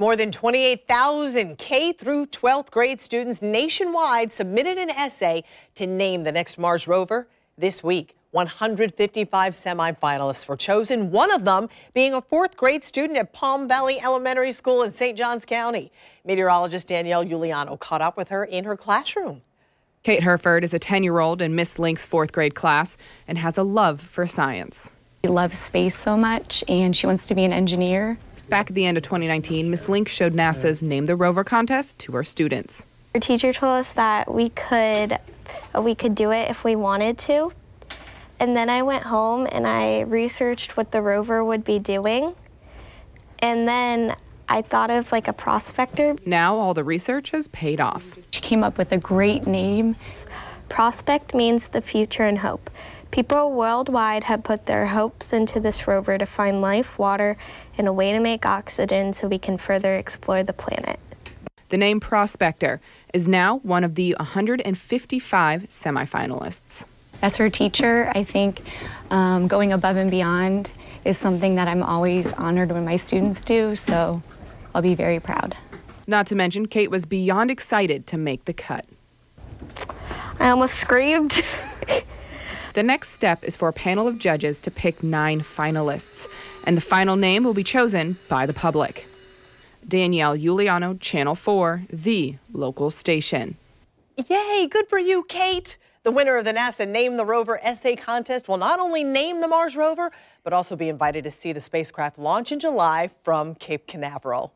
More than 28,000 K through 12th grade students nationwide submitted an essay to name the next Mars rover this week. 155 semifinalists were chosen, one of them being a fourth grade student at Palm Valley Elementary School in St. Johns County. Meteorologist Danielle Uliano caught up with her in her classroom. Kate Hurford is a 10 year old in Miss Link's fourth grade class and has a love for science. She loves space so much and she wants to be an engineer. Back at the end of 2019, Miss Link showed NASA's Name the Rover contest to her students. Our teacher told us that we could uh, we could do it if we wanted to. And then I went home and I researched what the rover would be doing. And then I thought of like a prospector. Now all the research has paid off. She came up with a great name. Prospect means the future and hope. People worldwide have put their hopes into this rover to find life, water, and a way to make oxygen so we can further explore the planet. The name Prospector is now one of the 155 semifinalists. As her teacher, I think um, going above and beyond is something that I'm always honored when my students do, so I'll be very proud. Not to mention, Kate was beyond excited to make the cut. I almost screamed. The next step is for a panel of judges to pick nine finalists, and the final name will be chosen by the public. Danielle Uliano, Channel 4, the local station. Yay, good for you, Kate. The winner of the NASA Name the Rover essay contest will not only name the Mars rover, but also be invited to see the spacecraft launch in July from Cape Canaveral.